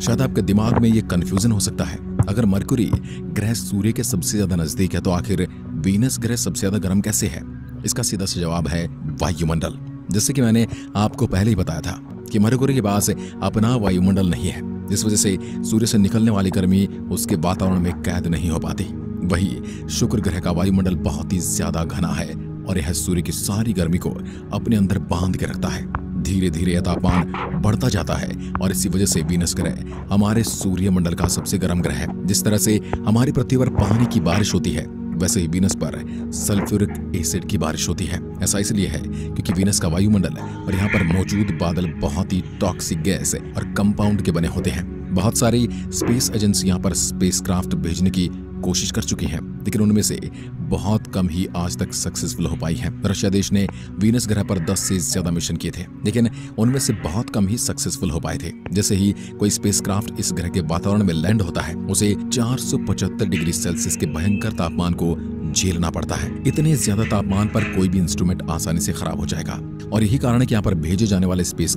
शायद आपके दिमाग में ये कंफ्यूजन हो सकता है। अगर मरकुरी ग्रह सूर्य के सबसे ज़्यादा नज़दीक है तो आखिर वीनस ग्रह सबसे ज़्यादा गर्म कैसे है? इसका सीधा सा जवाब है वायुमंडल। जैसे कि मैंने आपको पहले ही बताया था कि मरकुरी के पास अपना वायुमंडल नहीं है। जिस वजह से सूर्य से निकलने वाली गर्मी उसके वातावरण में कैद नहीं हो पाती। वही शुक्र ग्रह का वायुमंडल बहुत ही ज़्यादा घना है और यह सूर्य की सारी गर्मी को अपने अंदर बाँध के रखता है। धीरे धीरे यह तापमान बढ़ता जाता है और इसी वजह से वीनस ग्रह हमारे सूर्यमंडल का सबसे गर्म ग्रह है। जिस तरह से हमारी पृथ्वी पर पानी की बारिश होती है, वैसे ही वीनस पर सल्फ्यूरिक एसिड की बारिश होती है। ऐसा इसलिए है क्योंकि वीनस का वायुमंडल और यहाँ पर मौजूद बादल बहुत ही टॉक्सिक गैस और कंपाउंड के बने होते हैं। बहुत सारी स्पेस एजेंसी यहाँ पर स्पेसक्राफ्ट भेजने की कोशिश कर चुकी हैं, लेकिन उनमें से बहुत कम ही आज तक सक्सेसफुल हो पाई हैं। रशिया देश ने वीनस ग्रह पर 10 से ज़्यादा मिशन किए थे, लेकिन उनमें से बहुत कम ही सक्सेसफुल हो पाए थे। जैसे ही कोई स्पेसक्राफ्ट इस ग्रह के वातावरण में लैंड होता है, उसे 475 डिग्री सेल्सियस के भयंकर तापमान को झेलना पड़ता है। इतने ज़्यादा तापमान पर कोई भी इंस्ट्रूमेंट आसानी से खराब हो जाएगा। और यही कारण है कि यहाँ पर भेजे जाने वाले स्पेस